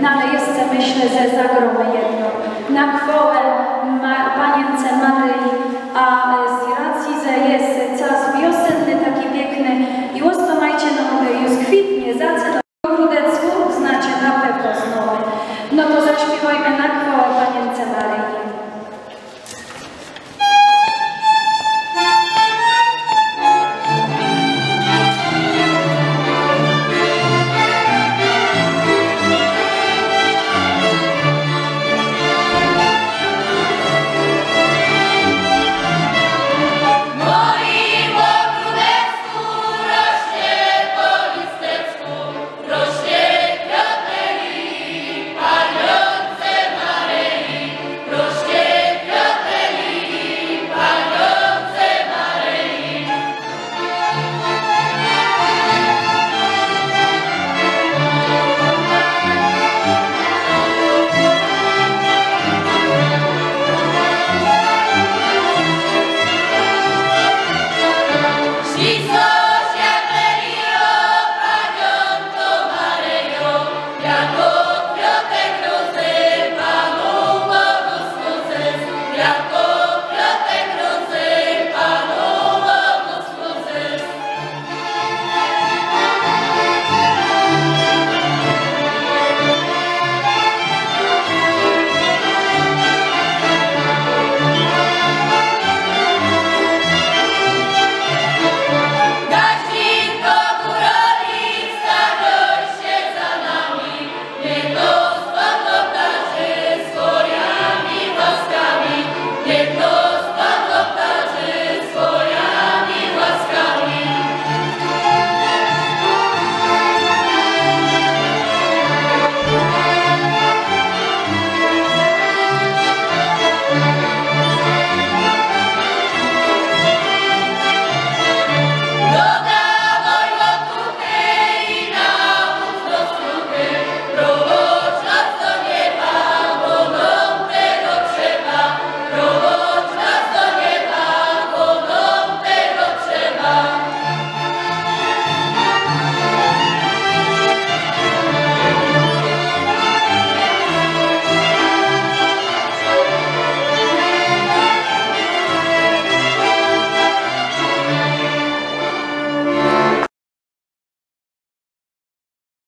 na miejsce myśli ze zagromy jedno, na chwałę ma, Panience Maryi, a e,